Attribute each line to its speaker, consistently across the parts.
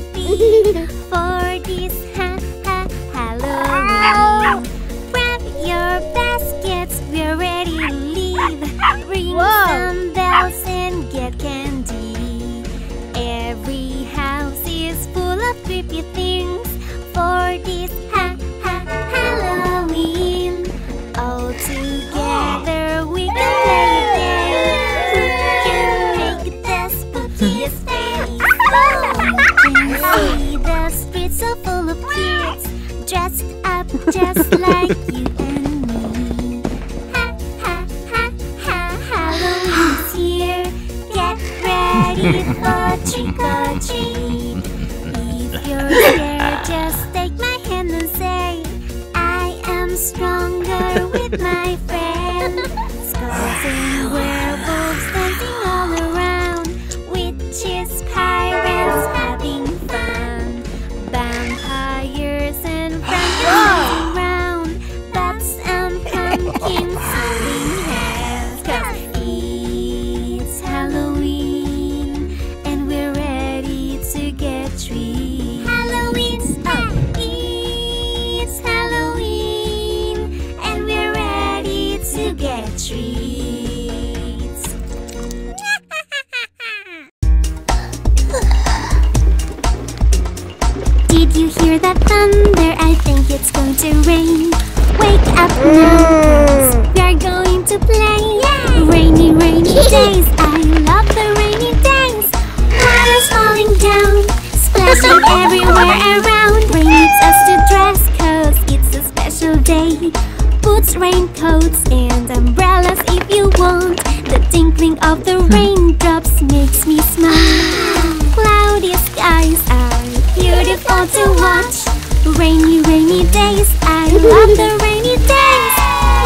Speaker 1: spooky should it be? For this ha ha Halloween. Grab your baskets, we're ready to leave. Ring
Speaker 2: Whoa.
Speaker 1: some bells and get candy. Every house is full of creepy things. Like you and me. Ha ha ha ha! Halloween's here. Get ready for trick or treat. If you're scared, just take my hand and say, I am stronger with my friend. Skulls and raindrops makes me smile. Cloudy skies are beautiful to watch. Rainy, rainy days. I love the rainy days.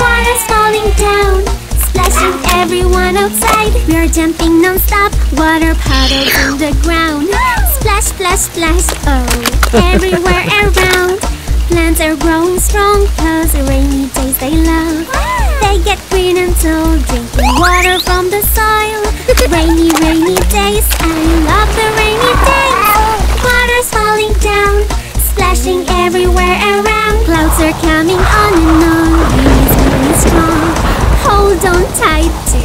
Speaker 1: Water's falling down, splashing everyone outside. We're jumping non-stop. Water puddles in the ground. Splash, splash, splash. Oh, everywhere around. Plants are growing strong cause rainy days they love. They get green tall, drinking water from the soil. Rainy, rainy days. I love the rainy days. Water's falling down, splashing everywhere around. Clouds are coming on and on. Wind is blowing strong. Hold on tight to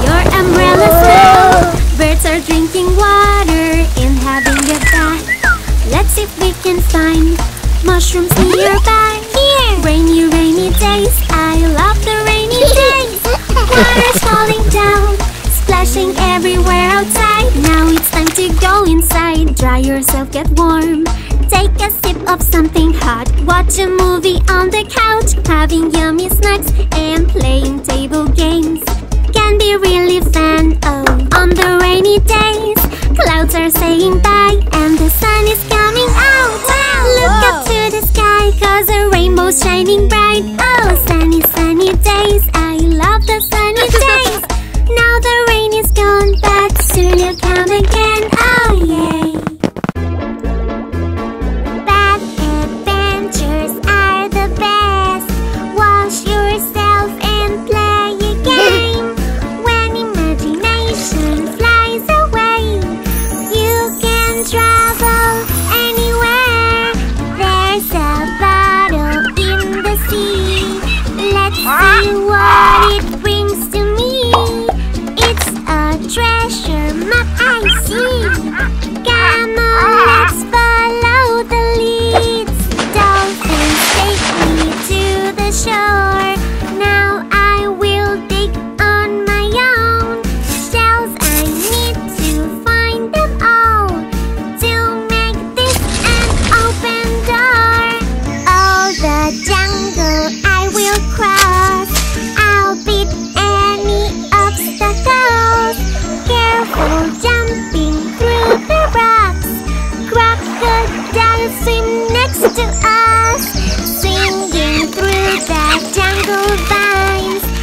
Speaker 1: your umbrellas now. Birds are drinking water and having a bath. Let's see if we can find mushrooms a movie on the couch, having yummy snacks and playing table games. Can be really fun. Oh, on the rainy days, clouds are saying bye and the sun is coming out. wow, Look up to the sky, cause a rainbow's shining bright. See what to us. Singing through the jungle vines.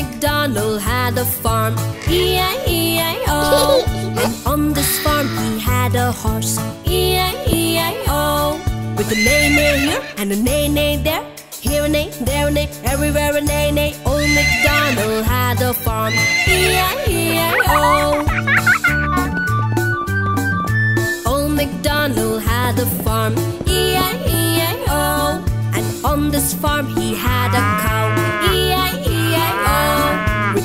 Speaker 1: MacDonald had a farm, E-I-E-I-O. and on this farm he had a horse, E-I-E-I-O. With a neigh-neigh here and a neigh-neigh there, here a neigh, there a neigh, everywhere a neigh-neigh. Old MacDonald had a farm, E-I-E-I-O. Old MacDonald had a farm, E-I-E-I-O. And on this farm he had a cow,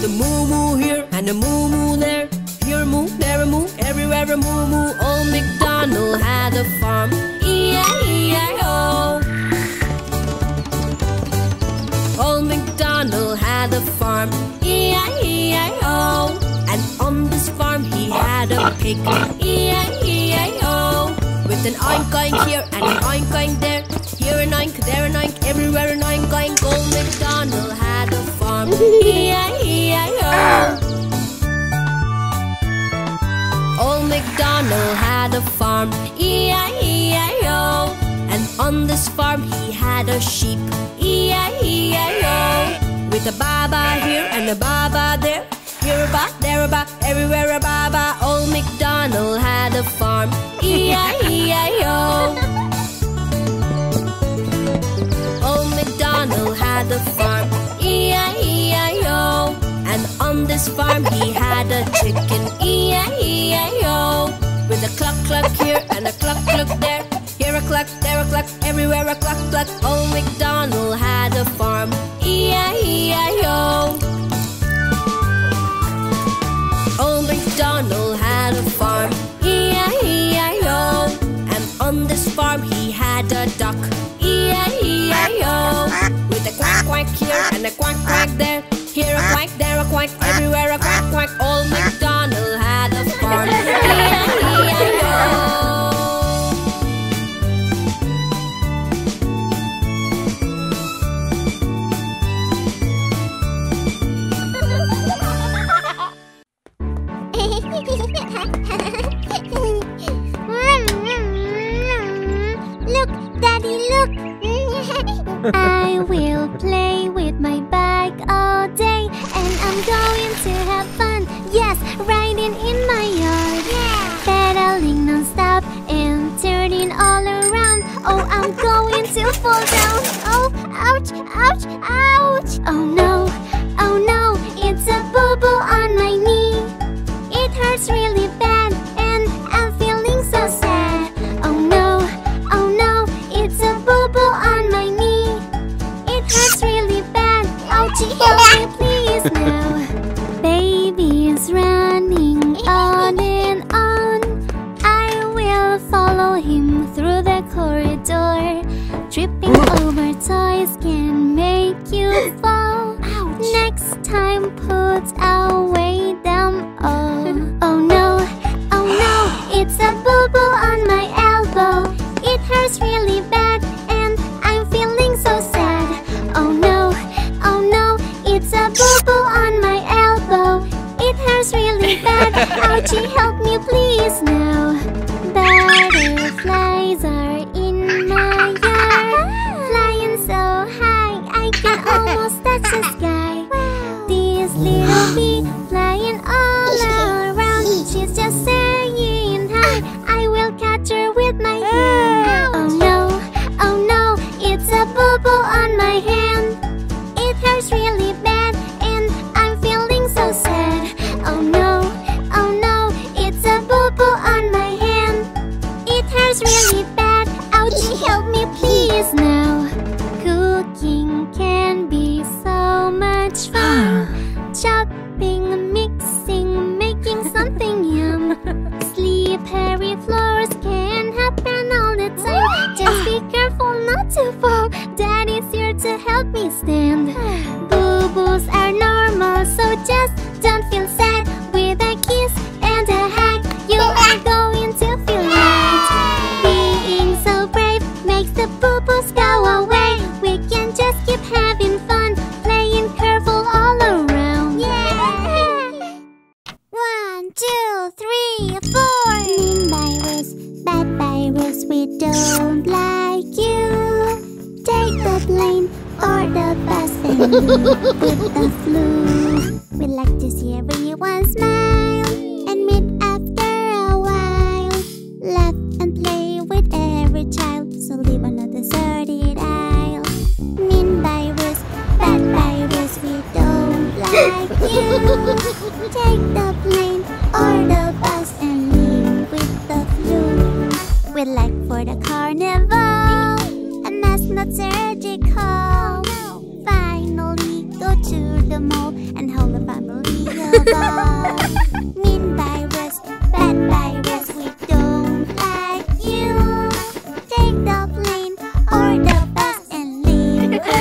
Speaker 1: the moo moo here and the moo moo there. Here a moo, there a moo, everywhere a moo moo. Old MacDonald had a farm. E-I-E-I-O. Old MacDonald had a farm. E-I-E-I-O. And on this farm he had a pig. E-I-E-I-O. With an oink oink here and an oink oink there. Here an oink, there an oink, everywhere an oink oink. Old MacDonald had a farm. Old MacDonald had a farm. E-I-E-I-O. And
Speaker 2: on this farm he had a sheep. E-I-E-I-O. With a baba here and a baba there. Here a ba, there a ba, everywhere a baba. Old MacDonald had a farm. E-I-E-I-O.
Speaker 1: Old MacDonald had a farm. his farm he had a chicken E-I-E-I-O With a cluck cluck here and a cluck cluck there. Here a cluck, there a cluck, everywhere a cluck cluck. Old MacDonald had a farm E-I-E-I-O Old MacDonald had a farm E-I-E-I-O And on this farm he had a duck E-I-E-I-O With a quack quack here and a quack quack there quack, everywhere a quack, quack. Old MacDonald had a farm. I will. Oh no, oh no, it's a boo-boo on my knee. It hurts really bad and I'm feeling so sad. Oh no, oh no, it's a boo-boo on my knee. It hurts really bad, ouchie help me please no. Baby is running on and on. I will follow him through the corridor Tripping Rubber toys can make you fall. Ouch. Next time, put away them all. oh no, oh no, it's a boo boo on my elbow. It hurts really bad, and I'm feeling so sad. Oh no, oh no, it's a boo boo on my elbow. It hurts really bad. Ouchie, help me please now. beautiful. Daddy's here to help me stand. Boo-boos are normal, so just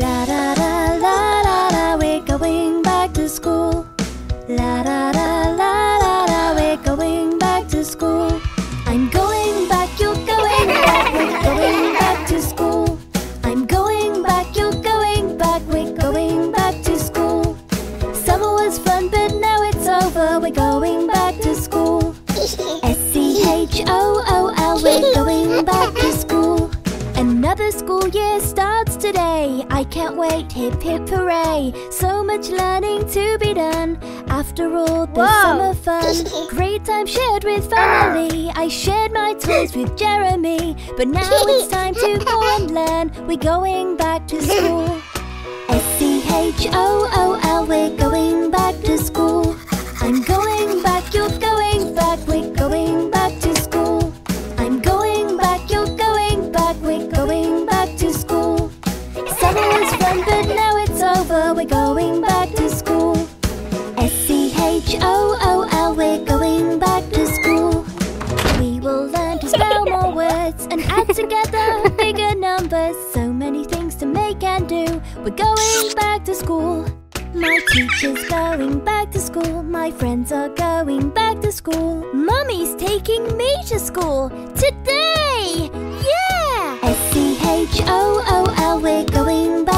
Speaker 3: La da da. Wait, hip hip hooray. So much learning to be done. After all the
Speaker 4: Whoa.
Speaker 3: summer fun, great time shared with family. Ah. I shared my toys with Jeremy, but now it's time to go and learn. We're going back to school. S C H O O L, we're going back to school. I'm going and do. We're going back to school. My teacher's going back to school. My friends are going back to school. Mummy's taking me to school today. Yeah! S C H O O L, we're going back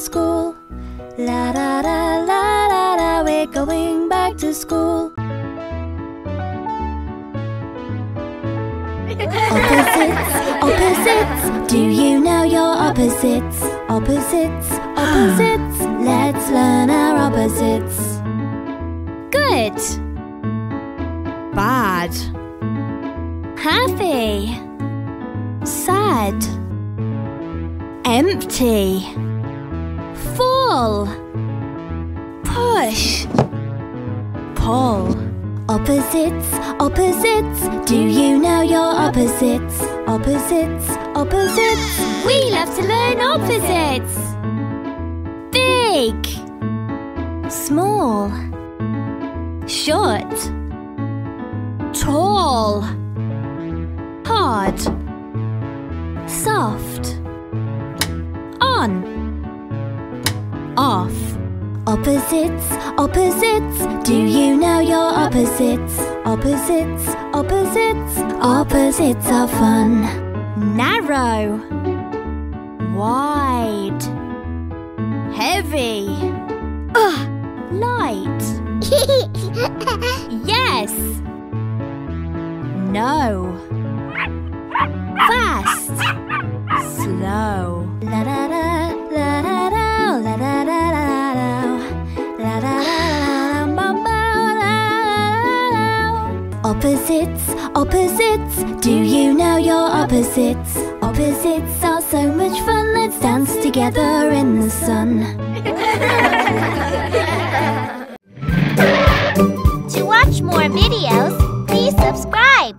Speaker 3: school. La da da la da da, we're going back to school. Opposites, opposites. Do you know your opposites? Opposites, opposites. Let's learn our opposites. Good.
Speaker 4: Bad.
Speaker 3: Happy. Sad. Empty. Full. Push. Pull. Opposites, opposites. Do you know your opposites? Opposites, opposites. We love to learn opposites. Big. Small. Short. Tall. Hard. Soft. On. Off. Opposites, opposites. Do you know your opposites? Opposites, opposites. Opposites are fun. Narrow. Wide. Heavy. Ugh. Light. Yes. No. Fast. Slow. La da da Opposites, opposites. Do you know your opposites? Opposites are so much fun. Let's dance together in the sun.
Speaker 5: To watch more videos, please subscribe.